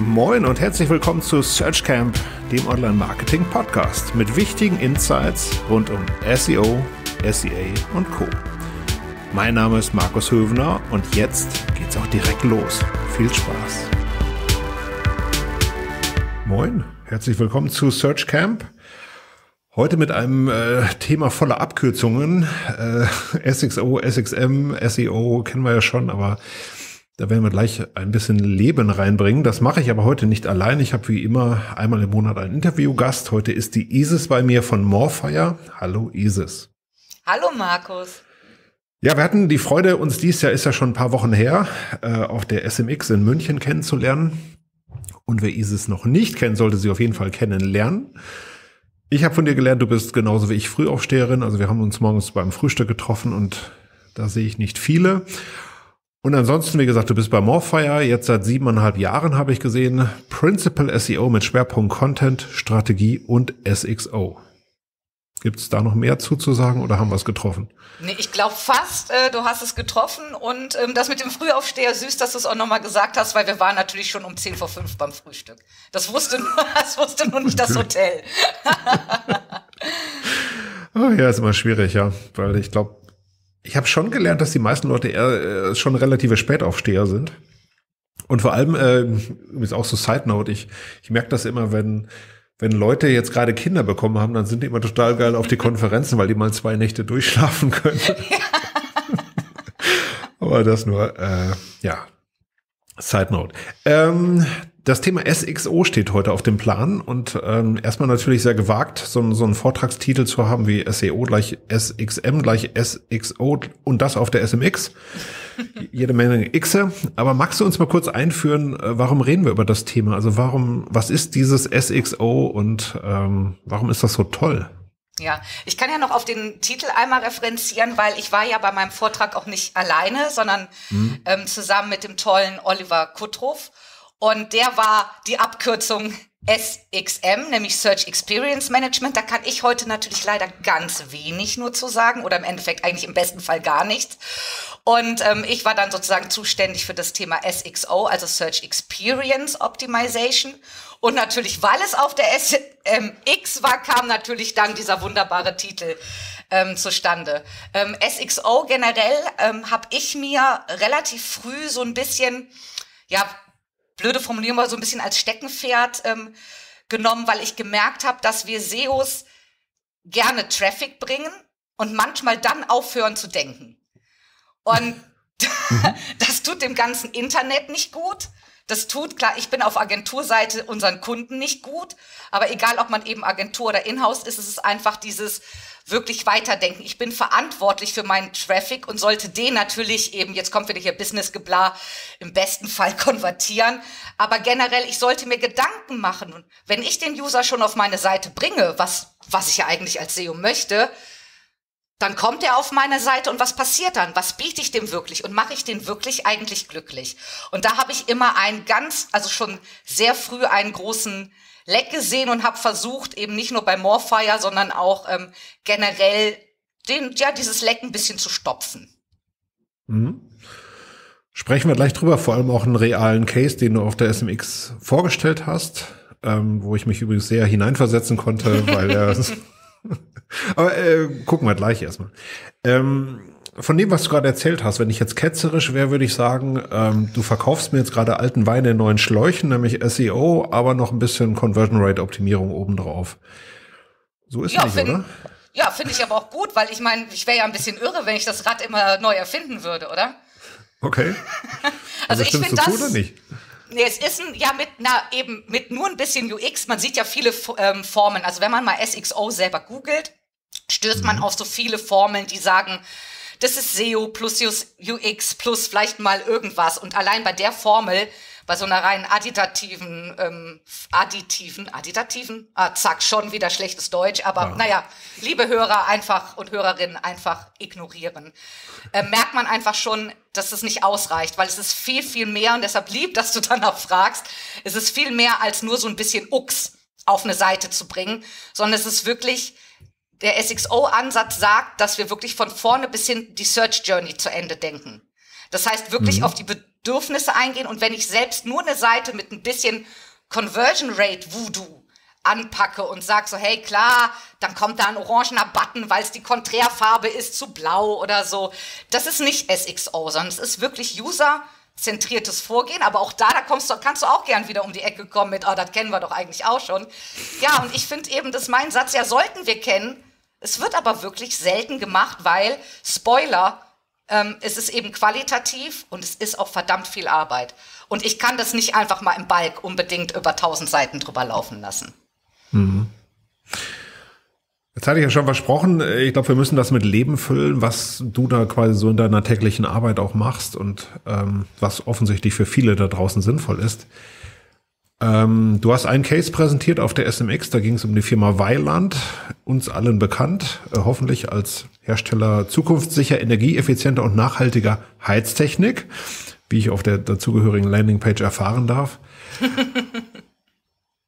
Moin und herzlich willkommen zu Search Camp, dem Online-Marketing-Podcast mit wichtigen Insights rund um SEO, SEA und Co. Mein Name ist Markus Hövener und jetzt geht's auch direkt los. Viel Spaß. Moin, herzlich willkommen zu Search Camp. Heute mit einem äh, Thema voller Abkürzungen. Äh, SXO, SXM, SEO kennen wir ja schon, aber da werden wir gleich ein bisschen Leben reinbringen. Das mache ich aber heute nicht allein. Ich habe wie immer einmal im Monat einen Interviewgast. Heute ist die Isis bei mir von Morfire. Hallo Isis. Hallo Markus. Ja, wir hatten die Freude, uns dies Jahr ist ja schon ein paar Wochen her, äh, auf der SMX in München kennenzulernen. Und wer Isis noch nicht kennt, sollte sie auf jeden Fall kennenlernen. Ich habe von dir gelernt, du bist genauso wie ich Frühaufsteherin. Also wir haben uns morgens beim Frühstück getroffen und da sehe ich nicht viele. Und ansonsten, wie gesagt, du bist bei Morfire, jetzt seit siebeneinhalb Jahren habe ich gesehen, Principal SEO mit Schwerpunkt Content, Strategie und SXO. Gibt es da noch mehr zuzusagen oder haben wir es getroffen? Nee, ich glaube fast, äh, du hast es getroffen und ähm, das mit dem Frühaufsteher süß, dass du es auch nochmal gesagt hast, weil wir waren natürlich schon um 10 vor 5 beim Frühstück. Das wusste nur, das wusste nur nicht das Hotel. oh ja, ist immer schwierig, ja, weil ich glaube, ich habe schon gelernt, dass die meisten Leute eher äh, schon relative Spätaufsteher sind. Und vor allem, äh, ist auch so Side Note, ich, ich merke das immer, wenn, wenn Leute jetzt gerade Kinder bekommen haben, dann sind die immer total geil auf die Konferenzen, weil die mal zwei Nächte durchschlafen können. Ja. Aber das nur, äh, ja, Side Note. Ähm, das Thema SXO steht heute auf dem Plan und ähm, erstmal natürlich sehr gewagt, so, so einen Vortragstitel zu haben wie SEO gleich SXM gleich SXO und das auf der SMX. Jede Menge Xe. Aber magst du uns mal kurz einführen, äh, warum reden wir über das Thema? Also warum, was ist dieses SXO und ähm, warum ist das so toll? Ja, ich kann ja noch auf den Titel einmal referenzieren, weil ich war ja bei meinem Vortrag auch nicht alleine, sondern mhm. ähm, zusammen mit dem tollen Oliver Kuttroff. Und der war die Abkürzung SXM, nämlich Search Experience Management. Da kann ich heute natürlich leider ganz wenig nur zu sagen oder im Endeffekt eigentlich im besten Fall gar nichts. Und ähm, ich war dann sozusagen zuständig für das Thema SXO, also Search Experience Optimization. Und natürlich, weil es auf der SMX war, kam natürlich dann dieser wunderbare Titel ähm, zustande. Ähm, SXO generell ähm, habe ich mir relativ früh so ein bisschen, ja, blöde Formulierung mal so ein bisschen als Steckenpferd ähm, genommen, weil ich gemerkt habe, dass wir SEOs gerne Traffic bringen und manchmal dann aufhören zu denken. Und mhm. das tut dem ganzen Internet nicht gut. Das tut, klar, ich bin auf Agenturseite unseren Kunden nicht gut, aber egal, ob man eben Agentur oder Inhouse ist, ist es einfach dieses, wirklich weiterdenken. Ich bin verantwortlich für meinen Traffic und sollte den natürlich eben, jetzt kommt wieder hier Business-Geblar, im besten Fall konvertieren. Aber generell, ich sollte mir Gedanken machen. Und wenn ich den User schon auf meine Seite bringe, was, was ich ja eigentlich als SEO möchte, dann kommt er auf meine Seite und was passiert dann? Was biete ich dem wirklich und mache ich den wirklich eigentlich glücklich? Und da habe ich immer einen ganz, also schon sehr früh einen großen Leck gesehen und habe versucht, eben nicht nur bei Morfire, sondern auch ähm, generell den, ja, dieses Leck ein bisschen zu stopfen. Mhm. Sprechen wir gleich drüber, vor allem auch einen realen Case, den du auf der SMX vorgestellt hast, ähm, wo ich mich übrigens sehr hineinversetzen konnte, weil er. Aber äh, gucken wir gleich erstmal. Ähm, von dem, was du gerade erzählt hast, wenn ich jetzt ketzerisch wäre, würde ich sagen, ähm, du verkaufst mir jetzt gerade alten Wein in neuen Schläuchen, nämlich SEO, aber noch ein bisschen Conversion Rate Optimierung obendrauf. So ist ja, nicht, find, oder? Ja, finde ich aber auch gut, weil ich meine, ich wäre ja ein bisschen irre, wenn ich das Rad immer neu erfinden würde, oder? Okay. also, also ich finde das. Oder nicht? Nee, es ist ein, ja mit na eben mit nur ein bisschen UX. Man sieht ja viele ähm, Formen. Also wenn man mal SXO selber googelt, stößt mhm. man auf so viele Formeln, die sagen, das ist SEO plus UX plus vielleicht mal irgendwas. Und allein bei der Formel, bei so einer rein additativen, ähm, additiven, additativen, ah, zack, schon wieder schlechtes Deutsch, aber ja. naja, liebe Hörer einfach und Hörerinnen einfach ignorieren. Äh, merkt man einfach schon, dass es nicht ausreicht, weil es ist viel, viel mehr und deshalb lieb, dass du danach fragst. Es ist viel mehr als nur so ein bisschen Ux auf eine Seite zu bringen, sondern es ist wirklich der SXO-Ansatz sagt, dass wir wirklich von vorne bis hin die Search Journey zu Ende denken. Das heißt, wirklich mhm. auf die Be Bedürfnisse eingehen und wenn ich selbst nur eine Seite mit ein bisschen Conversion Rate Voodoo anpacke und sag so, hey klar, dann kommt da ein orangener Button, weil es die Konträrfarbe ist zu blau oder so. Das ist nicht SXO, sondern es ist wirklich userzentriertes Vorgehen. Aber auch da, da kommst du, kannst du auch gern wieder um die Ecke kommen mit, oh, das kennen wir doch eigentlich auch schon. Ja, und ich finde eben, dass mein Satz, ja, sollten wir kennen. Es wird aber wirklich selten gemacht, weil, Spoiler, ähm, es ist eben qualitativ und es ist auch verdammt viel Arbeit. Und ich kann das nicht einfach mal im Balk unbedingt über 1000 Seiten drüber laufen lassen. Mhm. Jetzt hatte ich ja schon versprochen, ich glaube, wir müssen das mit Leben füllen, was du da quasi so in deiner täglichen Arbeit auch machst und ähm, was offensichtlich für viele da draußen sinnvoll ist. Ähm, du hast einen Case präsentiert auf der SMX, da ging es um die Firma Weiland, uns allen bekannt, äh, hoffentlich als Hersteller zukunftssicher, energieeffizienter und nachhaltiger Heiztechnik, wie ich auf der dazugehörigen Landingpage erfahren darf.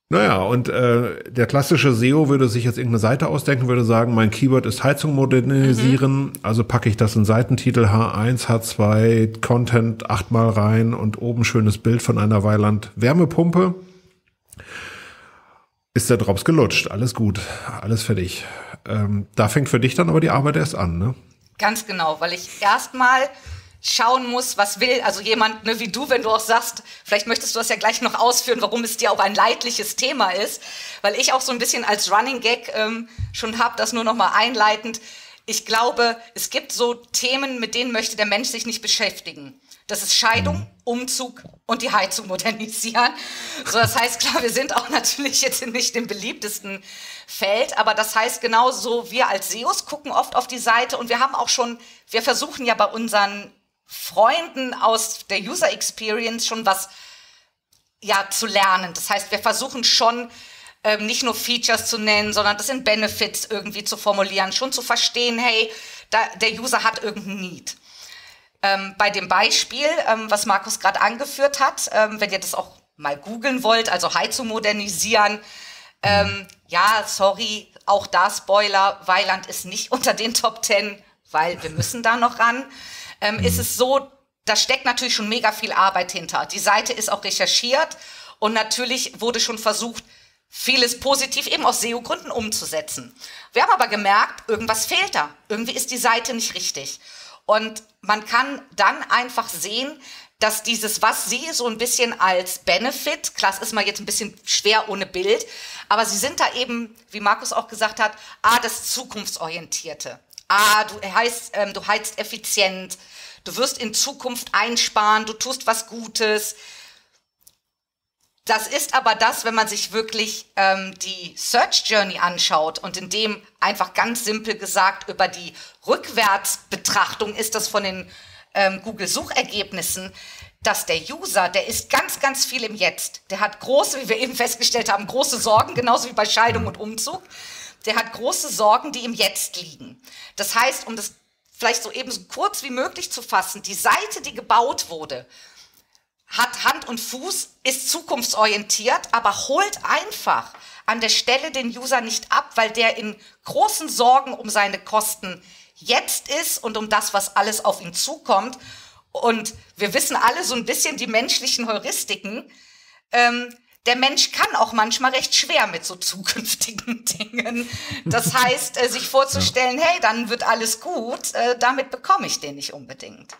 Naja, und äh, der klassische SEO würde sich jetzt irgendeine Seite ausdenken, würde sagen, mein Keyword ist Heizung modernisieren, mhm. also packe ich das in Seitentitel H1, H2, Content achtmal rein und oben schönes Bild von einer Weiland Wärmepumpe. Ist der Drops gelutscht, alles gut, alles fertig. Ähm, da fängt für dich dann aber die Arbeit erst an, ne? Ganz genau, weil ich erstmal schauen muss, was will, also jemand ne, wie du, wenn du auch sagst, vielleicht möchtest du das ja gleich noch ausführen, warum es dir auch ein leidliches Thema ist, weil ich auch so ein bisschen als Running Gag ähm, schon habe, das nur noch mal einleitend. Ich glaube, es gibt so Themen, mit denen möchte der Mensch sich nicht beschäftigen. Das ist Scheidung, mhm. Umzug und die Heizung modernisieren. So, das heißt, klar, wir sind auch natürlich jetzt nicht im beliebtesten Feld, aber das heißt genauso, wir als SEOs gucken oft auf die Seite und wir haben auch schon, wir versuchen ja bei unseren Freunden aus der User Experience schon was ja, zu lernen. Das heißt, wir versuchen schon ähm, nicht nur Features zu nennen, sondern das in Benefits irgendwie zu formulieren, schon zu verstehen, hey, da, der User hat irgendein Need. Ähm, bei dem Beispiel, ähm, was Markus gerade angeführt hat, ähm, wenn ihr das auch mal googeln wollt, also Heizung modernisieren, ähm, ja, sorry, auch da Spoiler, Weiland ist nicht unter den Top 10, weil wir müssen da noch ran ähm, mhm. ist es so, da steckt natürlich schon mega viel Arbeit hinter. Die Seite ist auch recherchiert und natürlich wurde schon versucht, vieles positiv eben aus SEO-Gründen umzusetzen. Wir haben aber gemerkt, irgendwas fehlt da. Irgendwie ist die Seite nicht richtig. Und man kann dann einfach sehen, dass dieses, was Sie so ein bisschen als Benefit, klar, ist mal jetzt ein bisschen schwer ohne Bild, aber Sie sind da eben, wie Markus auch gesagt hat, ah, das Zukunftsorientierte ah, du heißt, ähm, du heizt effizient, du wirst in Zukunft einsparen, du tust was Gutes. Das ist aber das, wenn man sich wirklich ähm, die Search Journey anschaut und in dem einfach ganz simpel gesagt über die Rückwärtsbetrachtung ist das von den ähm, Google-Suchergebnissen, dass der User, der ist ganz, ganz viel im Jetzt. Der hat große, wie wir eben festgestellt haben, große Sorgen, genauso wie bei Scheidung und Umzug der hat große Sorgen, die im Jetzt liegen. Das heißt, um das vielleicht so eben so kurz wie möglich zu fassen, die Seite, die gebaut wurde, hat Hand und Fuß, ist zukunftsorientiert, aber holt einfach an der Stelle den User nicht ab, weil der in großen Sorgen um seine Kosten jetzt ist und um das, was alles auf ihn zukommt. Und wir wissen alle so ein bisschen die menschlichen Heuristiken. Ähm, der Mensch kann auch manchmal recht schwer mit so zukünftigen Dingen. Das heißt, äh, sich vorzustellen, hey, dann wird alles gut, äh, damit bekomme ich den nicht unbedingt.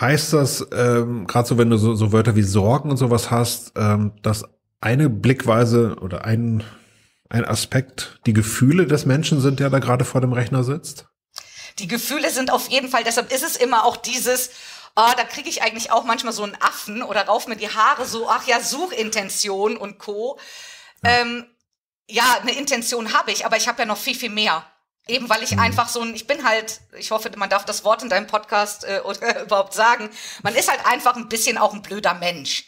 Heißt das, ähm, gerade so, wenn du so, so Wörter wie Sorgen und sowas hast, ähm, dass eine Blickweise oder ein, ein Aspekt die Gefühle des Menschen sind, der da gerade vor dem Rechner sitzt? Die Gefühle sind auf jeden Fall, deshalb ist es immer auch dieses, oh, da kriege ich eigentlich auch manchmal so einen Affen oder rauf mir die Haare so, ach ja, Suchintention und Co. Ja, ähm, ja eine Intention habe ich, aber ich habe ja noch viel, viel mehr. Eben weil ich mhm. einfach so ein, ich bin halt, ich hoffe, man darf das Wort in deinem Podcast äh, oder überhaupt sagen, man ist halt einfach ein bisschen auch ein blöder Mensch.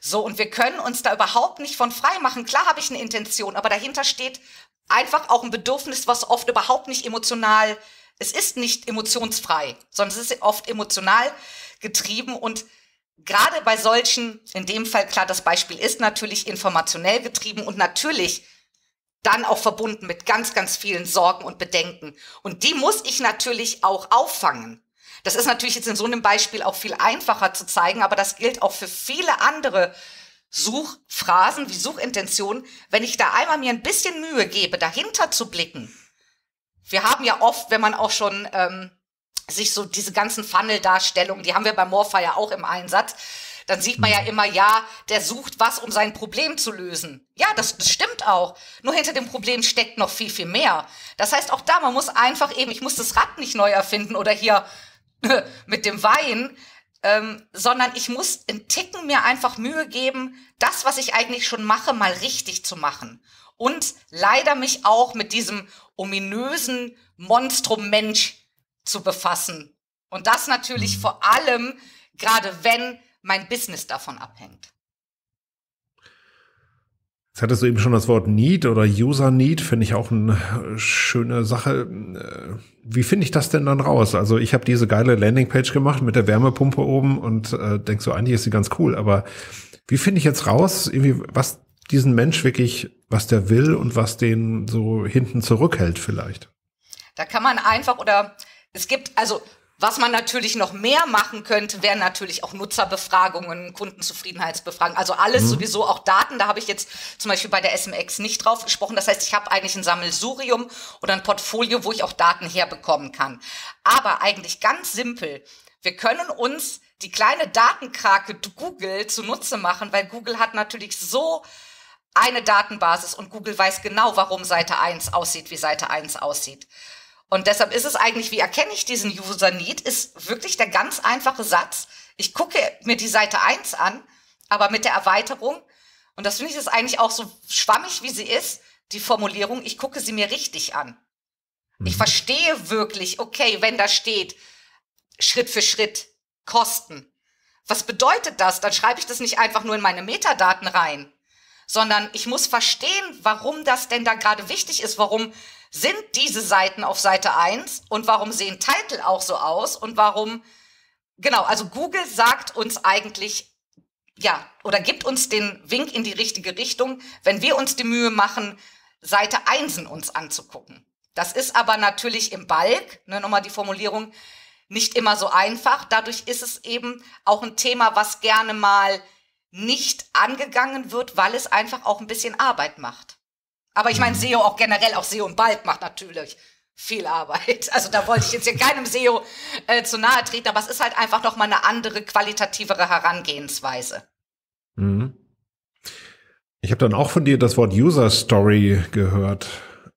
So, und wir können uns da überhaupt nicht von frei machen. Klar habe ich eine Intention, aber dahinter steht einfach auch ein Bedürfnis, was oft überhaupt nicht emotional, es ist nicht emotionsfrei, sondern es ist oft emotional getrieben und gerade bei solchen, in dem Fall klar, das Beispiel ist natürlich informationell getrieben und natürlich dann auch verbunden mit ganz, ganz vielen Sorgen und Bedenken. Und die muss ich natürlich auch auffangen. Das ist natürlich jetzt in so einem Beispiel auch viel einfacher zu zeigen, aber das gilt auch für viele andere Suchphrasen wie Suchintentionen. Wenn ich da einmal mir ein bisschen Mühe gebe, dahinter zu blicken. Wir haben ja oft, wenn man auch schon ähm, sich so diese ganzen Funnel-Darstellungen, die haben wir bei Morfire auch im Einsatz, dann sieht man ja mhm. immer, ja, der sucht was, um sein Problem zu lösen. Ja, das, das stimmt auch. Nur hinter dem Problem steckt noch viel, viel mehr. Das heißt, auch da, man muss einfach eben, ich muss das Rad nicht neu erfinden oder hier mit dem Wein, ähm, sondern ich muss in Ticken mir einfach Mühe geben, das, was ich eigentlich schon mache, mal richtig zu machen. Und leider mich auch mit diesem ominösen Monstrum Mensch zu befassen. Und das natürlich mhm. vor allem, gerade wenn mein Business davon abhängt. Jetzt hattest du eben schon das Wort Need oder User Need, finde ich auch eine schöne Sache. Äh, wie finde ich das denn dann raus? Also ich habe diese geile Landingpage gemacht mit der Wärmepumpe oben und äh, denk so, eigentlich ist sie ganz cool, aber wie finde ich jetzt raus, irgendwie, was diesen Mensch wirklich, was der will und was den so hinten zurückhält vielleicht? Da kann man einfach oder es gibt, also was man natürlich noch mehr machen könnte, wären natürlich auch Nutzerbefragungen, Kundenzufriedenheitsbefragungen, also alles mhm. sowieso auch Daten. Da habe ich jetzt zum Beispiel bei der SMX nicht drauf gesprochen. Das heißt, ich habe eigentlich ein Sammelsurium oder ein Portfolio, wo ich auch Daten herbekommen kann. Aber eigentlich ganz simpel. Wir können uns die kleine Datenkrake Google zunutze machen, weil Google hat natürlich so eine Datenbasis und Google weiß genau, warum Seite 1 aussieht, wie Seite 1 aussieht. Und deshalb ist es eigentlich, wie erkenne ich diesen User Need, ist wirklich der ganz einfache Satz. Ich gucke mir die Seite 1 an, aber mit der Erweiterung, und das finde ich ist eigentlich auch so schwammig, wie sie ist, die Formulierung, ich gucke sie mir richtig an. Mhm. Ich verstehe wirklich, okay, wenn da steht, Schritt für Schritt, Kosten. Was bedeutet das? Dann schreibe ich das nicht einfach nur in meine Metadaten rein, sondern ich muss verstehen, warum das denn da gerade wichtig ist, warum sind diese Seiten auf Seite 1 und warum sehen Titel auch so aus und warum, genau, also Google sagt uns eigentlich, ja, oder gibt uns den Wink in die richtige Richtung, wenn wir uns die Mühe machen, Seite 1 uns anzugucken. Das ist aber natürlich im Balk, ne, nochmal die Formulierung, nicht immer so einfach. Dadurch ist es eben auch ein Thema, was gerne mal nicht angegangen wird, weil es einfach auch ein bisschen Arbeit macht. Aber ich meine, SEO auch generell, auch SEO und Balk macht natürlich viel Arbeit. Also da wollte ich jetzt hier keinem SEO äh, zu nahe treten, aber es ist halt einfach noch mal eine andere, qualitativere Herangehensweise. Mhm. Ich habe dann auch von dir das Wort User Story gehört,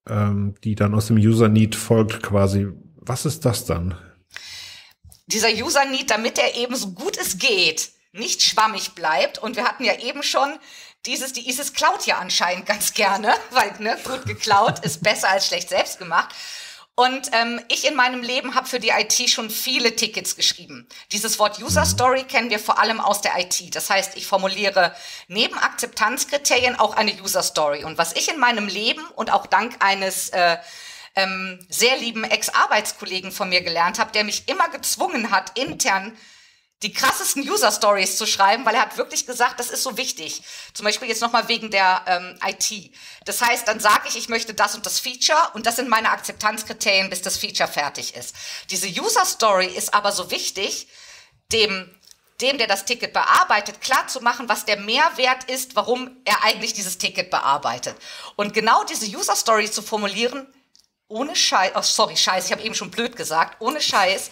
ähm, die dann aus dem User Need folgt quasi. Was ist das dann? Dieser User Need, damit er eben so gut es geht, nicht schwammig bleibt. Und wir hatten ja eben schon dieses, die ISIS klaut ja anscheinend ganz gerne, weil ne, gut geklaut ist besser als schlecht selbst gemacht. Und ähm, ich in meinem Leben habe für die IT schon viele Tickets geschrieben. Dieses Wort User. Story kennen wir vor allem aus der IT. Das heißt, ich formuliere neben Akzeptanzkriterien auch eine User Story. Und was ich in meinem Leben und auch dank eines äh, ähm, sehr lieben Ex-Arbeitskollegen von mir gelernt habe, der mich immer gezwungen hat, intern die krassesten User-Stories zu schreiben, weil er hat wirklich gesagt, das ist so wichtig. Zum Beispiel jetzt nochmal wegen der ähm, IT. Das heißt, dann sage ich, ich möchte das und das Feature und das sind meine Akzeptanzkriterien, bis das Feature fertig ist. Diese User-Story ist aber so wichtig, dem dem, der das Ticket bearbeitet, klar zu machen, was der Mehrwert ist, warum er eigentlich dieses Ticket bearbeitet. Und genau diese User Story zu formulieren, ohne Scheiß, oh, sorry, Scheiß, ich habe eben schon blöd gesagt, ohne Scheiß,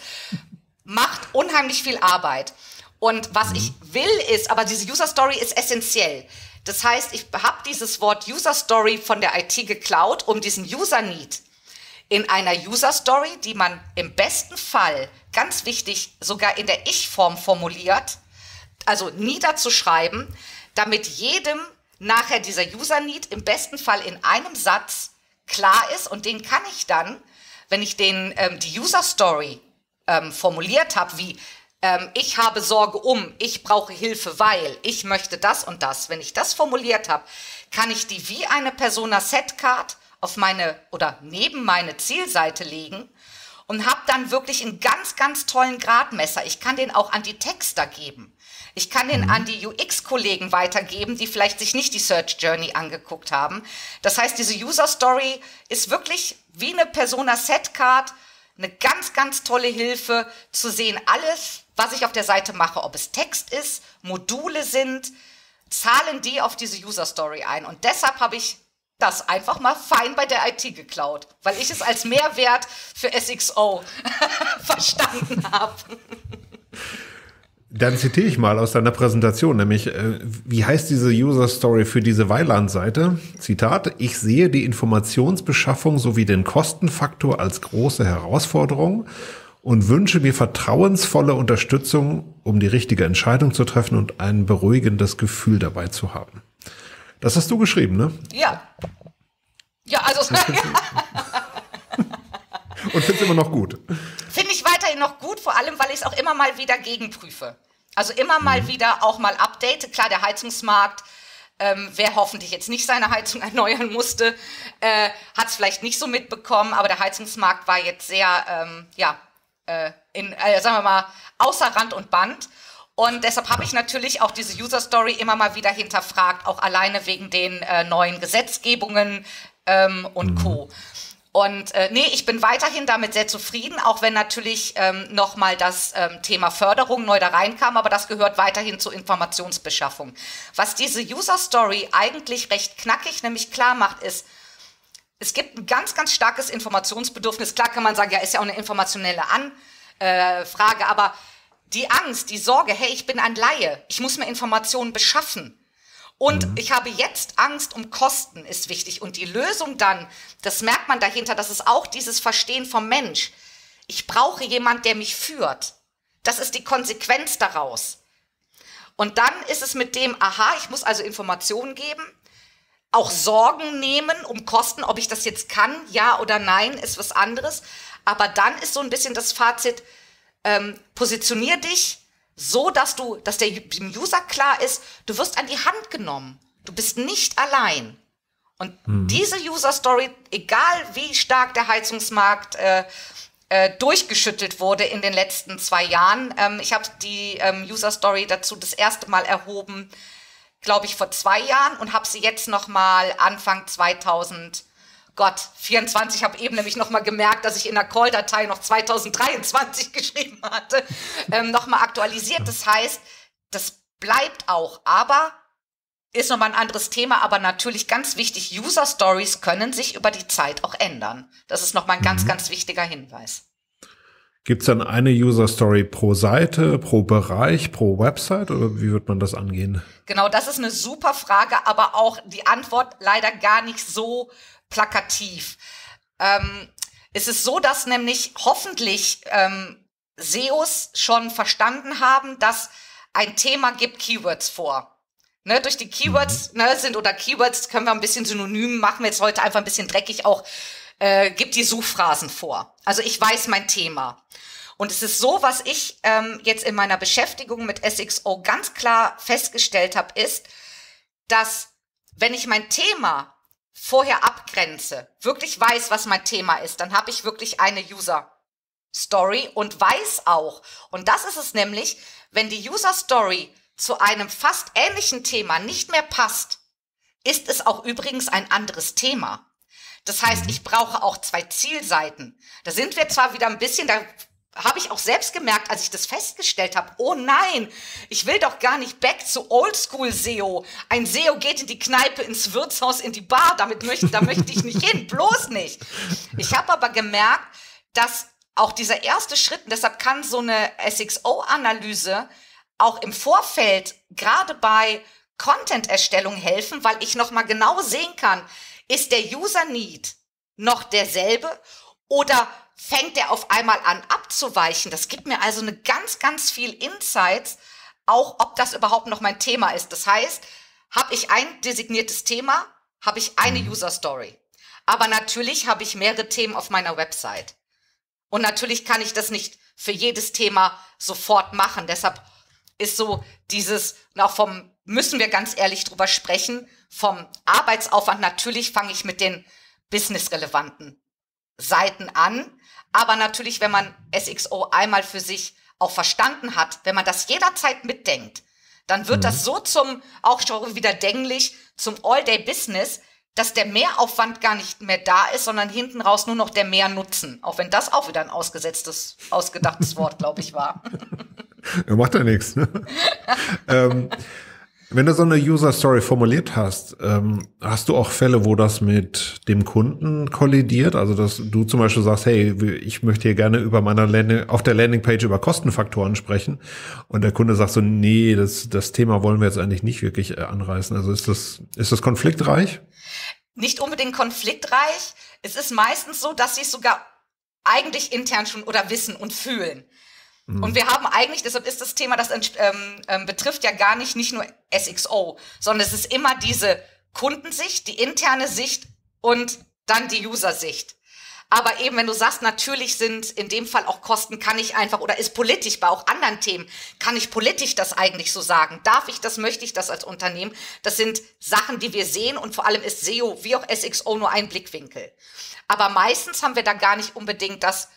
macht unheimlich viel Arbeit. Und was mhm. ich will ist, aber diese User Story ist essentiell. Das heißt, ich habe dieses Wort User Story von der IT geklaut, um diesen User Need in einer User Story, die man im besten Fall, ganz wichtig, sogar in der Ich-Form formuliert, also niederzuschreiben, damit jedem nachher dieser User Need im besten Fall in einem Satz klar ist und den kann ich dann, wenn ich den ähm, die User Story ähm, formuliert habe, wie ähm, ich habe Sorge um, ich brauche Hilfe, weil ich möchte das und das. Wenn ich das formuliert habe, kann ich die wie eine Persona Set Card auf meine oder neben meine Zielseite legen und habe dann wirklich einen ganz, ganz tollen Gradmesser. Ich kann den auch an die Texter geben. Ich kann den mhm. an die UX-Kollegen weitergeben, die vielleicht sich nicht die Search Journey angeguckt haben. Das heißt, diese User Story ist wirklich wie eine Persona Set Card eine ganz, ganz tolle Hilfe zu sehen, alles, was ich auf der Seite mache, ob es Text ist, Module sind, zahlen die auf diese User Story ein. Und deshalb habe ich das einfach mal fein bei der IT geklaut, weil ich es als Mehrwert für SXO verstanden habe. Dann zitiere ich mal aus deiner Präsentation, nämlich, äh, wie heißt diese User Story für diese Weiland-Seite? Zitat, ich sehe die Informationsbeschaffung sowie den Kostenfaktor als große Herausforderung und wünsche mir vertrauensvolle Unterstützung, um die richtige Entscheidung zu treffen und ein beruhigendes Gefühl dabei zu haben. Das hast du geschrieben, ne? Ja. Ja, also. und findest immer noch gut. Finde ich weiterhin noch gut, vor allem, weil ich es auch immer mal wieder gegenprüfe. Also immer mal mhm. wieder auch mal update. Klar, der Heizungsmarkt, ähm, wer hoffentlich jetzt nicht seine Heizung erneuern musste, äh, hat es vielleicht nicht so mitbekommen, aber der Heizungsmarkt war jetzt sehr, ähm, ja, äh, in, äh, sagen wir mal, außer Rand und Band. Und deshalb habe ich natürlich auch diese User Story immer mal wieder hinterfragt, auch alleine wegen den äh, neuen Gesetzgebungen ähm, und mhm. Co. Und äh, nee, ich bin weiterhin damit sehr zufrieden, auch wenn natürlich ähm, nochmal das ähm, Thema Förderung neu da reinkam, aber das gehört weiterhin zur Informationsbeschaffung. Was diese User Story eigentlich recht knackig nämlich klar macht, ist, es gibt ein ganz, ganz starkes Informationsbedürfnis. Klar kann man sagen, ja, ist ja auch eine informationelle Anfrage, äh, aber die Angst, die Sorge, hey, ich bin ein Laie, ich muss mir Informationen beschaffen. Und mhm. ich habe jetzt Angst um Kosten, ist wichtig. Und die Lösung dann, das merkt man dahinter, das ist auch dieses Verstehen vom Mensch. Ich brauche jemand, der mich führt. Das ist die Konsequenz daraus. Und dann ist es mit dem, aha, ich muss also Informationen geben, auch Sorgen nehmen um Kosten, ob ich das jetzt kann, ja oder nein, ist was anderes. Aber dann ist so ein bisschen das Fazit, ähm, positionier dich so, dass du, dass der dem User klar ist, du wirst an die Hand genommen. Du bist nicht allein. Und mhm. diese User Story, egal wie stark der Heizungsmarkt äh, äh, durchgeschüttelt wurde in den letzten zwei Jahren, ähm, ich habe die ähm, User Story dazu das erste Mal erhoben, glaube ich, vor zwei Jahren und habe sie jetzt noch mal Anfang 2000 Gott, 24, habe eben nämlich nochmal gemerkt, dass ich in der Call-Datei noch 2023 geschrieben hatte, ähm, nochmal aktualisiert. Das heißt, das bleibt auch, aber ist nochmal ein anderes Thema, aber natürlich ganz wichtig, User Stories können sich über die Zeit auch ändern. Das ist nochmal ein mhm. ganz, ganz wichtiger Hinweis. Gibt es dann eine User Story pro Seite, pro Bereich, pro Website oder wie wird man das angehen? Genau, das ist eine super Frage, aber auch die Antwort leider gar nicht so plakativ. Ähm, es ist so, dass nämlich hoffentlich ähm, SEOs schon verstanden haben, dass ein Thema gibt Keywords vor. Ne, durch die Keywords mhm. ne, sind oder Keywords können wir ein bisschen synonym machen, wir jetzt heute einfach ein bisschen dreckig auch, äh, gibt die Suchphrasen vor. Also ich weiß mein Thema. Und es ist so, was ich ähm, jetzt in meiner Beschäftigung mit SXO ganz klar festgestellt habe, ist, dass wenn ich mein Thema vorher abgrenze, wirklich weiß, was mein Thema ist, dann habe ich wirklich eine User Story und weiß auch. Und das ist es nämlich, wenn die User Story zu einem fast ähnlichen Thema nicht mehr passt, ist es auch übrigens ein anderes Thema. Das heißt, mhm. ich brauche auch zwei Zielseiten. Da sind wir zwar wieder ein bisschen, da habe ich auch selbst gemerkt, als ich das festgestellt habe, oh nein, ich will doch gar nicht back zu Oldschool SEO. Ein SEO geht in die Kneipe, ins Wirtshaus, in die Bar, damit möchte, da möchte ich nicht hin, bloß nicht. Ich habe aber gemerkt, dass auch dieser erste Schritt, und deshalb kann so eine SXO-Analyse auch im Vorfeld gerade bei Content-Erstellung helfen, weil ich nochmal genau sehen kann, ist der User-Need noch derselbe oder fängt er auf einmal an abzuweichen. Das gibt mir also eine ganz, ganz viel Insights, auch ob das überhaupt noch mein Thema ist. Das heißt, habe ich ein designiertes Thema, habe ich eine mhm. User Story. Aber natürlich habe ich mehrere Themen auf meiner Website. Und natürlich kann ich das nicht für jedes Thema sofort machen. Deshalb ist so dieses, auch vom, müssen wir ganz ehrlich drüber sprechen, vom Arbeitsaufwand. Natürlich fange ich mit den businessrelevanten Seiten an. Aber natürlich, wenn man SXO einmal für sich auch verstanden hat, wenn man das jederzeit mitdenkt, dann wird mhm. das so zum, auch schon wieder dänglich, zum All-Day-Business, dass der Mehraufwand gar nicht mehr da ist, sondern hinten raus nur noch der Mehrnutzen. Auch wenn das auch wieder ein ausgesetztes, ausgedachtes Wort, glaube ich, war. Er macht ja nichts. Ne? ähm, wenn du so eine User Story formuliert hast, ähm, hast du auch Fälle, wo das mit dem Kunden kollidiert? Also, dass du zum Beispiel sagst, hey, ich möchte hier gerne über meiner Landing, auf der Landingpage über Kostenfaktoren sprechen. Und der Kunde sagt so, nee, das, das Thema wollen wir jetzt eigentlich nicht wirklich äh, anreißen. Also ist das, ist das konfliktreich? Nicht unbedingt konfliktreich. Es ist meistens so, dass sie es sogar eigentlich intern schon oder wissen und fühlen. Und mhm. wir haben eigentlich, deshalb ist das Thema, das ähm, ähm, betrifft ja gar nicht nicht nur SXO, sondern es ist immer diese Kundensicht, die interne Sicht und dann die User-Sicht. Aber eben, wenn du sagst, natürlich sind in dem Fall auch Kosten, kann ich einfach, oder ist politisch bei auch anderen Themen, kann ich politisch das eigentlich so sagen? Darf ich das, möchte ich das als Unternehmen? Das sind Sachen, die wir sehen und vor allem ist SEO wie auch SXO nur ein Blickwinkel. Aber meistens haben wir da gar nicht unbedingt das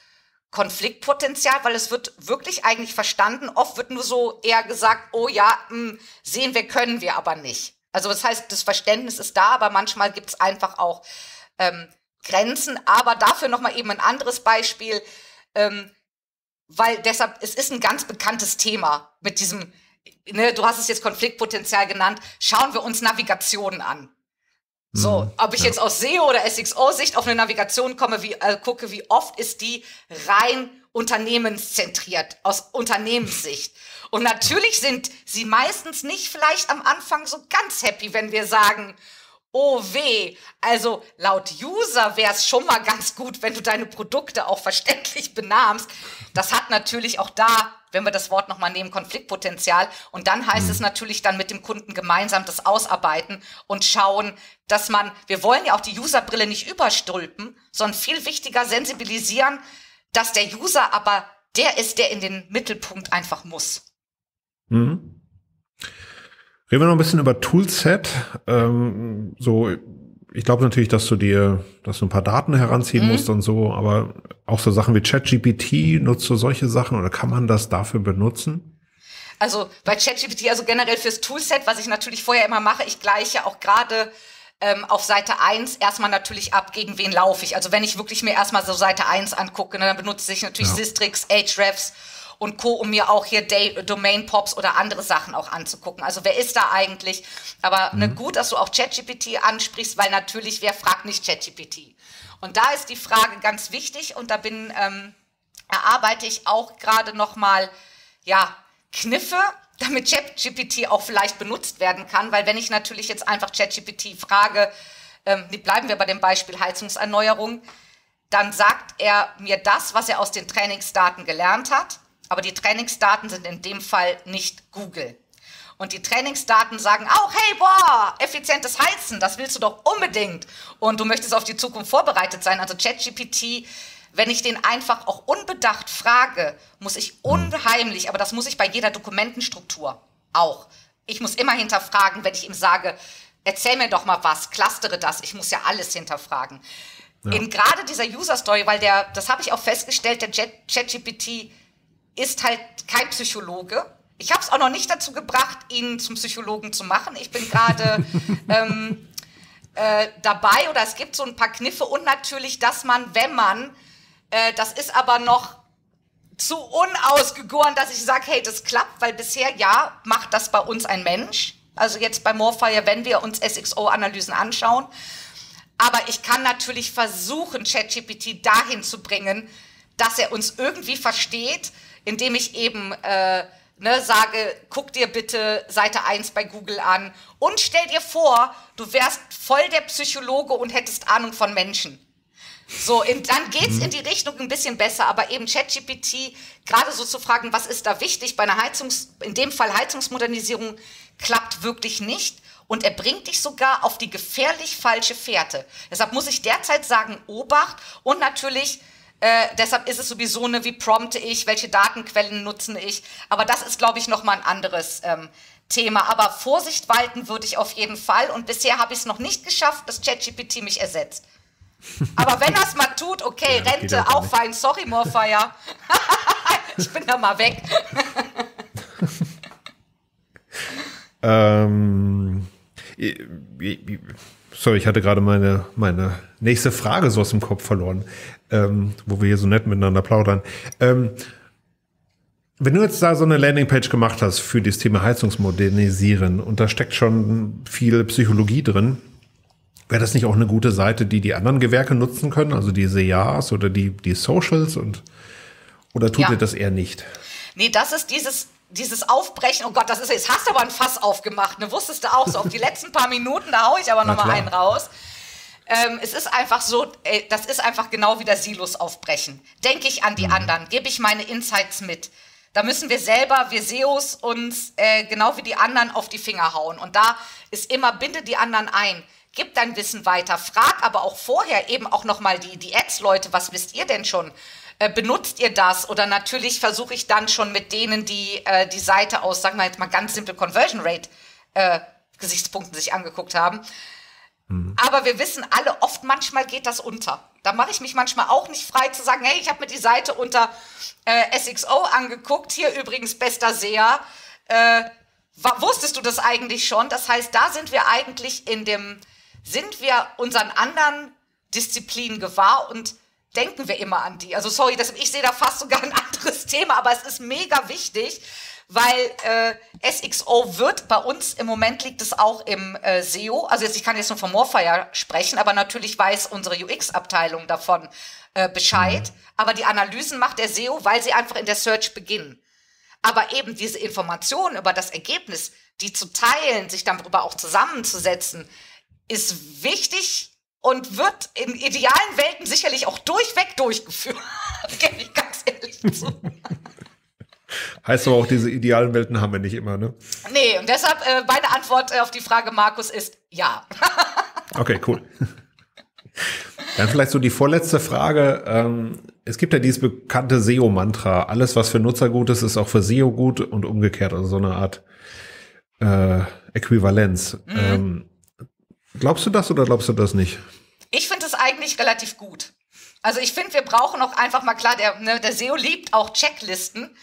Konfliktpotenzial, weil es wird wirklich eigentlich verstanden. Oft wird nur so eher gesagt, oh ja, mh, hm, sehen wir, können wir aber nicht. Also das heißt, das Verständnis ist da, aber manchmal gibt es einfach auch ähm, Grenzen. Aber dafür nochmal eben ein anderes Beispiel, ähm, weil deshalb, es ist ein ganz bekanntes Thema mit diesem, ne, du hast es jetzt Konfliktpotenzial genannt, schauen wir uns Navigationen an. So, mhm. ob ich ja. jetzt aus SEO oder SXO-Sicht auf eine Navigation komme, wie, äh, gucke, wie oft ist die rein unternehmenszentriert, aus Unternehmenssicht. Und natürlich sind sie meistens nicht vielleicht am Anfang so ganz happy, wenn wir sagen, oh weh. Also laut User wäre es schon mal ganz gut, wenn du deine Produkte auch verständlich benahmst. Das hat natürlich auch da wenn wir das Wort nochmal nehmen, Konfliktpotenzial. Und dann heißt mhm. es natürlich dann mit dem Kunden gemeinsam das ausarbeiten und schauen, dass man, wir wollen ja auch die Userbrille nicht überstülpen, sondern viel wichtiger sensibilisieren, dass der User aber der ist, der in den Mittelpunkt einfach muss. Mhm. Reden wir noch ein bisschen über Toolset. Ähm, so ich glaube natürlich, dass du dir, dass du ein paar Daten heranziehen mhm. musst und so, aber auch so Sachen wie ChatGPT, nutzt du solche Sachen oder kann man das dafür benutzen? Also bei ChatGPT, also generell fürs Toolset, was ich natürlich vorher immer mache, ich gleiche auch gerade ähm, auf Seite 1 erstmal natürlich ab, gegen wen laufe ich. Also wenn ich wirklich mir erstmal so Seite 1 angucke, ne, dann benutze ich natürlich ja. Systrix, Ahrefs und Co., um mir auch hier Domain-Pops oder andere Sachen auch anzugucken. Also wer ist da eigentlich? Aber ne, mhm. ne, gut, dass du auch ChatGPT ansprichst, weil natürlich, wer fragt nicht ChatGPT? Und da ist die Frage ganz wichtig und da bin, ähm, erarbeite ich auch gerade nochmal, ja, Kniffe, damit ChatGPT auch vielleicht benutzt werden kann, weil wenn ich natürlich jetzt einfach ChatGPT frage, ähm, bleiben wir bei dem Beispiel Heizungserneuerung, dann sagt er mir das, was er aus den Trainingsdaten gelernt hat. Aber die Trainingsdaten sind in dem Fall nicht Google. Und die Trainingsdaten sagen auch, hey, boah, effizientes Heizen, das willst du doch unbedingt. Und du möchtest auf die Zukunft vorbereitet sein. Also ChatGPT, wenn ich den einfach auch unbedacht frage, muss ich hm. unheimlich, aber das muss ich bei jeder Dokumentenstruktur auch. Ich muss immer hinterfragen, wenn ich ihm sage, erzähl mir doch mal was, clustere das. Ich muss ja alles hinterfragen. Ja. In gerade dieser User Story, weil der, das habe ich auch festgestellt, der ChatGPT ist halt kein Psychologe. Ich habe es auch noch nicht dazu gebracht, ihn zum Psychologen zu machen. Ich bin gerade ähm, äh, dabei oder es gibt so ein paar Kniffe und natürlich, dass man, wenn man, äh, das ist aber noch zu unausgegoren, dass ich sage, hey, das klappt, weil bisher ja macht das bei uns ein Mensch. Also jetzt bei Morfire, wenn wir uns SXO-Analysen anschauen. Aber ich kann natürlich versuchen, ChatGPT dahin zu bringen, dass er uns irgendwie versteht, indem ich eben äh, ne, sage, guck dir bitte Seite 1 bei Google an und stell dir vor, du wärst voll der Psychologe und hättest Ahnung von Menschen. So, in, dann geht's in die Richtung ein bisschen besser, aber eben ChatGPT, gerade so zu fragen, was ist da wichtig bei einer Heizungs, in dem Fall Heizungsmodernisierung, klappt wirklich nicht. Und er bringt dich sogar auf die gefährlich falsche Fährte. Deshalb muss ich derzeit sagen, Obacht und natürlich äh, deshalb ist es sowieso eine, wie prompte ich, welche Datenquellen nutze ich. Aber das ist, glaube ich, nochmal ein anderes ähm, Thema. Aber Vorsicht walten würde ich auf jeden Fall. Und bisher habe ich es noch nicht geschafft, dass ChatGPT mich ersetzt. Aber wenn er es mal tut, okay, ja, Rente, auch fein. Sorry, Morfire. ich bin da mal weg. ähm, sorry, ich hatte gerade meine, meine nächste Frage so aus dem Kopf verloren, ähm, wo wir hier so nett miteinander plaudern. Ähm, wenn du jetzt da so eine Landingpage gemacht hast für das Thema Heizungsmodernisieren und da steckt schon viel Psychologie drin, wäre das nicht auch eine gute Seite, die die anderen Gewerke nutzen können, also die SEAs oder die, die Socials und oder tut ja. ihr das eher nicht? Nee, das ist dieses dieses Aufbrechen, oh Gott, das ist jetzt hast du aber ein Fass aufgemacht, ne? Wusstest du auch so auf die letzten paar Minuten, da hau ich aber noch mal einen raus. Ähm, es ist einfach so, ey, das ist einfach genau wie der Silos aufbrechen. Denke ich an die mhm. anderen, gebe ich meine Insights mit. Da müssen wir selber, wir SEOs, uns äh, genau wie die anderen auf die Finger hauen. Und da ist immer, binde die anderen ein. Gib dein Wissen weiter. Frag aber auch vorher eben auch nochmal die, die Ads-Leute, was wisst ihr denn schon? Äh, benutzt ihr das? Oder natürlich versuche ich dann schon mit denen, die äh, die Seite aus, sagen wir jetzt mal ganz simpel Conversion Rate äh, Gesichtspunkten sich angeguckt haben. Mhm. Aber wir wissen alle, oft manchmal geht das unter. Da mache ich mich manchmal auch nicht frei zu sagen, hey, ich habe mir die Seite unter äh, SXO angeguckt. Hier übrigens bester Seher. Äh, wusstest du das eigentlich schon? Das heißt, da sind wir eigentlich in dem, sind wir unseren anderen Disziplinen gewahr und denken wir immer an die. Also sorry, das, ich sehe da fast sogar ein anderes Thema, aber es ist mega wichtig, weil äh, SXO wird bei uns im Moment liegt es auch im äh, SEO. Also jetzt ich kann jetzt nur von Morfire sprechen, aber natürlich weiß unsere UX-Abteilung davon äh, Bescheid. Mhm. Aber die Analysen macht der SEO, weil sie einfach in der Search beginnen. Aber eben diese Informationen über das Ergebnis, die zu teilen, sich dann darüber auch zusammenzusetzen, ist wichtig und wird in idealen Welten sicherlich auch durchweg durchgeführt. Gebe ich ganz ehrlich zu. Heißt aber auch, diese idealen Welten haben wir nicht immer, ne? Nee, und deshalb äh, meine Antwort äh, auf die Frage, Markus, ist ja. okay, cool. Dann vielleicht so die vorletzte Frage. Ähm, es gibt ja dieses bekannte SEO-Mantra. Alles, was für Nutzer gut ist, ist auch für SEO gut und umgekehrt. Also so eine Art äh, Äquivalenz. Mhm. Ähm, glaubst du das oder glaubst du das nicht? Ich finde es eigentlich relativ gut. Also ich finde, wir brauchen auch einfach mal klar, der, ne, der SEO liebt auch Checklisten.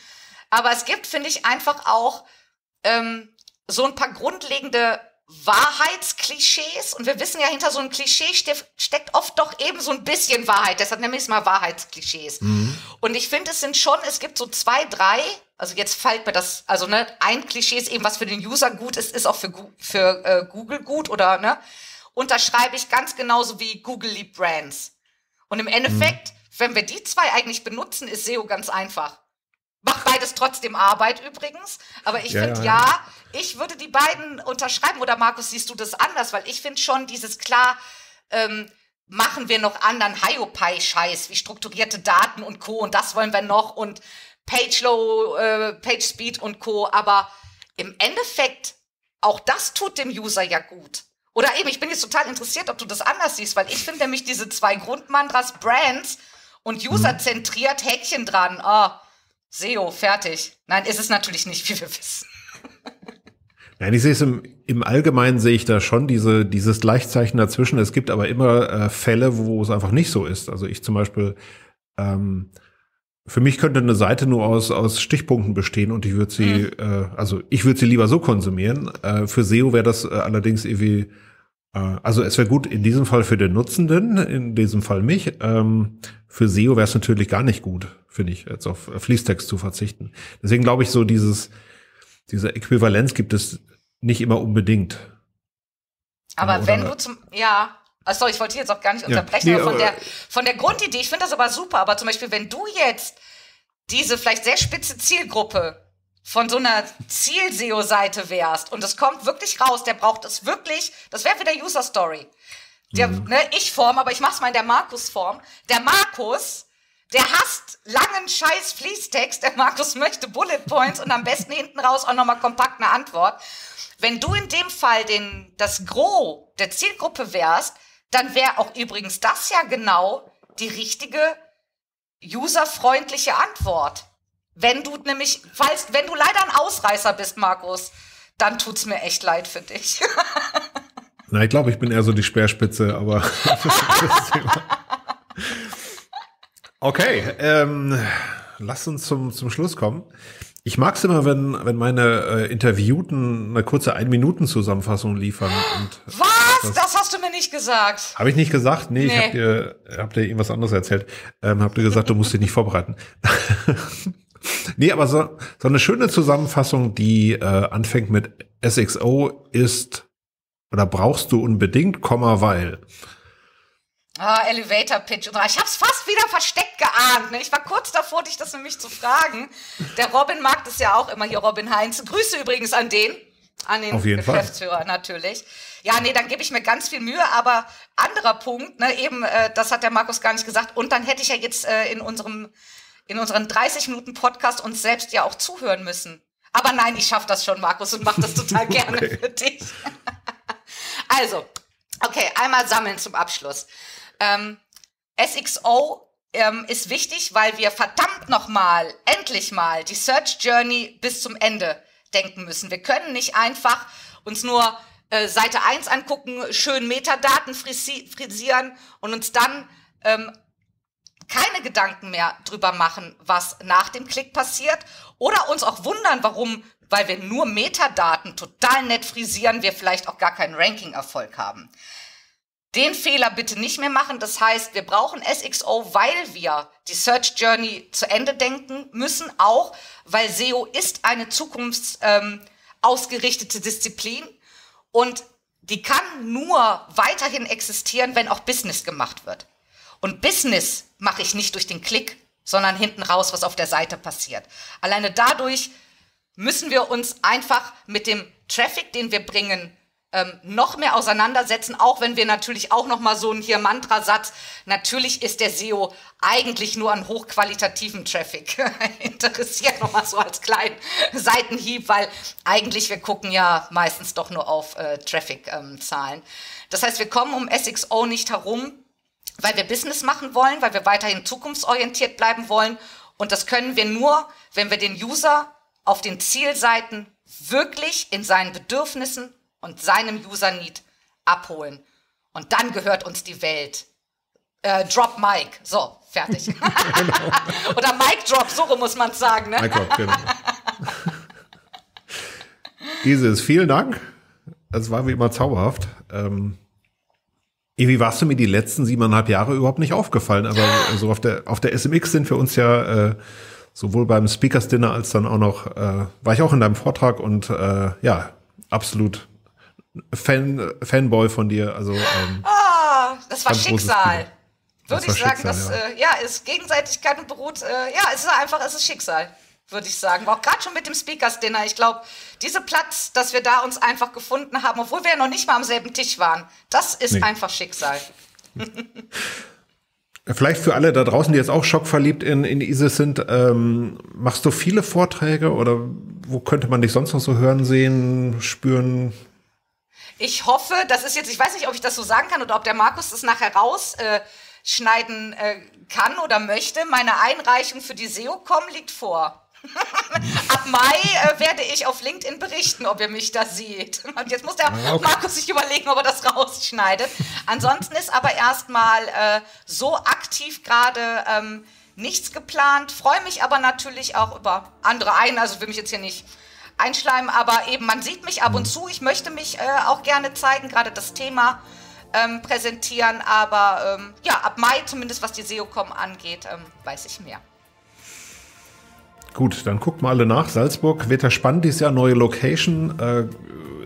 Aber es gibt, finde ich, einfach auch ähm, so ein paar grundlegende Wahrheitsklischees. Und wir wissen ja, hinter so einem Klischee steckt oft doch eben so ein bisschen Wahrheit. Deshalb nenne ich es mal Wahrheitsklischees. Mhm. Und ich finde, es sind schon, es gibt so zwei, drei, also jetzt fällt mir das, also ne, ein Klischee ist eben, was für den User gut ist, ist auch für, für äh, Google gut oder ne? Unterschreibe ich ganz genauso wie Google liebt Brands. Und im Endeffekt, mhm. wenn wir die zwei eigentlich benutzen, ist SEO ganz einfach. Macht beides trotzdem Arbeit übrigens. Aber ich ja, finde, ja, ja, ich würde die beiden unterschreiben. Oder Markus, siehst du das anders? Weil ich finde schon dieses klar, ähm, machen wir noch anderen Hiopai-Scheiß, wie strukturierte Daten und Co. Und das wollen wir noch und Page Low, äh, Page Speed und Co. Aber im Endeffekt, auch das tut dem User ja gut. Oder eben, ich bin jetzt total interessiert, ob du das anders siehst, weil ich finde nämlich diese zwei Grundmantras, Brands und mhm. User-zentriert, Häkchen dran, ah, SEO, fertig. Nein, ist es natürlich nicht, wie wir wissen. Nein, ich sehe es im, im Allgemeinen sehe ich da schon diese, dieses Gleichzeichen dazwischen. Es gibt aber immer äh, Fälle, wo es einfach nicht so ist. Also ich zum Beispiel, ähm, für mich könnte eine Seite nur aus, aus Stichpunkten bestehen und ich würde sie, mhm. äh, also ich würde sie lieber so konsumieren. Äh, für SEO wäre das äh, allerdings irgendwie, also es wäre gut in diesem Fall für den Nutzenden, in diesem Fall mich. Ähm, für SEO wäre es natürlich gar nicht gut finde ich, jetzt auf Fließtext zu verzichten. Deswegen glaube ich, so dieses, diese Äquivalenz gibt es nicht immer unbedingt. Aber Oder wenn du zum, ja, also ich wollte jetzt auch gar nicht unterbrechen, ja, nee, von, der, von der Grundidee, ich finde das aber super, aber zum Beispiel, wenn du jetzt diese vielleicht sehr spitze Zielgruppe von so einer Ziel-SEO-Seite wärst und es kommt wirklich raus, der braucht es wirklich, das wäre wieder User Story. Der, mhm. ne, ich Form, aber ich mach's mal in der Markus-Form. Der Markus der hasst langen Scheiß Fließtext. Der Markus möchte Bullet Points und am besten hinten raus auch nochmal kompakt eine Antwort. Wenn du in dem Fall den, das Gros der Zielgruppe wärst, dann wäre auch übrigens das ja genau die richtige userfreundliche Antwort. Wenn du nämlich, falls, wenn du leider ein Ausreißer bist, Markus, dann tut's mir echt leid für dich. Na, ich glaube, ich bin eher so die Speerspitze, aber Okay, ähm, lass uns zum, zum Schluss kommen. Ich mag es immer, wenn, wenn meine äh, Interviewten eine kurze Ein-Minuten-Zusammenfassung liefern. Und Was? Das, das hast du mir nicht gesagt. Habe ich nicht gesagt? Nee, nee. ich habe dir, hab dir irgendwas anderes erzählt. Ähm, hab dir gesagt, du musst dich nicht vorbereiten. nee, aber so, so eine schöne Zusammenfassung, die äh, anfängt mit SXO ist oder brauchst du unbedingt, Komma, weil. Ah, Elevator Pitch. Ich habe es fast wieder versteckt geahnt. Ne? Ich war kurz davor, dich das nämlich zu fragen. Der Robin mag das ja auch immer hier, Robin Heinz. Grüße übrigens an den, an den Geschäftsführer Fall. natürlich. Ja, nee, dann gebe ich mir ganz viel Mühe, aber anderer Punkt, ne, eben, äh, das hat der Markus gar nicht gesagt. Und dann hätte ich ja jetzt äh, in unserem in unseren 30 Minuten Podcast uns selbst ja auch zuhören müssen. Aber nein, ich schaffe das schon, Markus, und mache das total gerne okay. für dich. also, okay, einmal sammeln zum Abschluss. Ähm, SXO ähm, ist wichtig, weil wir verdammt nochmal, endlich mal die Search Journey bis zum Ende denken müssen. Wir können nicht einfach uns nur äh, Seite 1 angucken, schön Metadaten frisieren und uns dann ähm, keine Gedanken mehr drüber machen, was nach dem Klick passiert oder uns auch wundern, warum, weil wir nur Metadaten total nett frisieren, wir vielleicht auch gar keinen Ranking-Erfolg haben. Den Fehler bitte nicht mehr machen. Das heißt, wir brauchen SXO, weil wir die Search Journey zu Ende denken müssen, auch weil SEO ist eine zukunftsausgerichtete ähm, Disziplin und die kann nur weiterhin existieren, wenn auch Business gemacht wird. Und Business mache ich nicht durch den Klick, sondern hinten raus, was auf der Seite passiert. Alleine dadurch müssen wir uns einfach mit dem Traffic, den wir bringen, ähm, noch mehr auseinandersetzen, auch wenn wir natürlich auch noch mal so einen hier Mantrasatz, natürlich ist der SEO eigentlich nur an hochqualitativen Traffic interessiert, noch mal so als kleinen Seitenhieb, weil eigentlich wir gucken ja meistens doch nur auf äh, Traffic-Zahlen. Ähm, das heißt, wir kommen um SXO nicht herum, weil wir Business machen wollen, weil wir weiterhin zukunftsorientiert bleiben wollen und das können wir nur, wenn wir den User auf den Zielseiten wirklich in seinen Bedürfnissen und seinem User-Need abholen. Und dann gehört uns die Welt. Äh, Drop Mike. So, fertig. genau. Oder Mike Drop, so muss man sagen. Ne? Mike Drop, genau. Isis, vielen Dank. Es war wie immer zauberhaft. Ähm, wie warst du mir die letzten siebeneinhalb Jahre überhaupt nicht aufgefallen? Aber so auf der, auf der SMX sind wir uns ja äh, sowohl beim Speakers Dinner als dann auch noch, äh, war ich auch in deinem Vortrag und äh, ja, absolut Fan, Fanboy von dir. Also, ähm, oh, das war Schicksal. Würde ich sagen, Schicksal, dass ja. Äh, ja, ist Gegenseitigkeit und beruht, äh, ja, es ist einfach, es ist Schicksal, würde ich sagen. Auch gerade schon mit dem Speakers Dinner. Ich glaube, diese Platz, dass wir da uns einfach gefunden haben, obwohl wir ja noch nicht mal am selben Tisch waren, das ist nee. einfach Schicksal. Vielleicht für alle da draußen, die jetzt auch schockverliebt in, in ISIS sind, ähm, machst du viele Vorträge oder wo könnte man dich sonst noch so hören, sehen, spüren? Ich hoffe, das ist jetzt, ich weiß nicht, ob ich das so sagen kann oder ob der Markus das nachher rausschneiden äh, äh, kann oder möchte. Meine Einreichung für die SEO-Com liegt vor. Ab Mai äh, werde ich auf LinkedIn berichten, ob ihr mich da seht. Und jetzt muss der okay. Markus sich überlegen, ob er das rausschneidet. Ansonsten ist aber erstmal äh, so aktiv gerade ähm, nichts geplant. Freue mich aber natürlich auch über andere ein. Also will mich jetzt hier nicht einschleimen, aber eben man sieht mich ab und mhm. zu. Ich möchte mich äh, auch gerne zeigen, gerade das Thema ähm, präsentieren, aber ähm, ja, ab Mai zumindest, was die SEOCom angeht, ähm, weiß ich mehr. Gut, dann guckt mal alle nach. Salzburg wird ja spannend dieses Jahr, neue Location. Äh,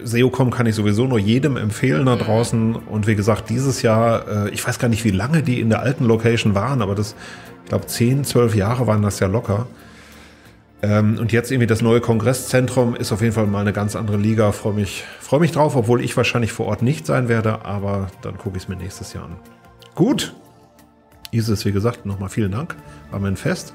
SEOCom kann ich sowieso nur jedem empfehlen da draußen. Und wie gesagt, dieses Jahr, äh, ich weiß gar nicht, wie lange die in der alten Location waren, aber das, ich glaube, 10, 12 Jahre waren das ja locker. Ähm, und jetzt irgendwie das neue Kongresszentrum ist auf jeden Fall mal eine ganz andere Liga. Freue mich, freu mich drauf, obwohl ich wahrscheinlich vor Ort nicht sein werde, aber dann gucke ich es mir nächstes Jahr an. Gut. Isis, wie gesagt, nochmal vielen Dank. War mir ein Fest.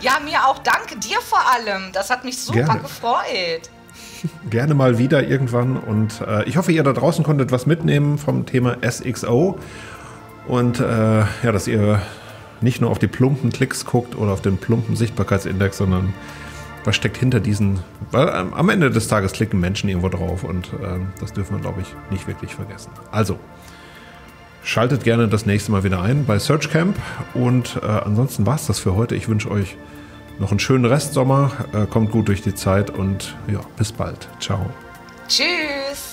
Ja, mir auch. Danke dir vor allem. Das hat mich super Gerne. gefreut. Gerne mal wieder irgendwann. Und äh, ich hoffe, ihr da draußen konntet was mitnehmen vom Thema SXO. Und äh, ja, dass ihr nicht nur auf die plumpen Klicks guckt oder auf den plumpen Sichtbarkeitsindex, sondern was steckt hinter diesen, weil ähm, am Ende des Tages klicken Menschen irgendwo drauf und äh, das dürfen wir, glaube ich, nicht wirklich vergessen. Also, schaltet gerne das nächste Mal wieder ein bei Searchcamp und äh, ansonsten war es das für heute. Ich wünsche euch noch einen schönen Restsommer, äh, kommt gut durch die Zeit und ja, bis bald. Ciao. Tschüss.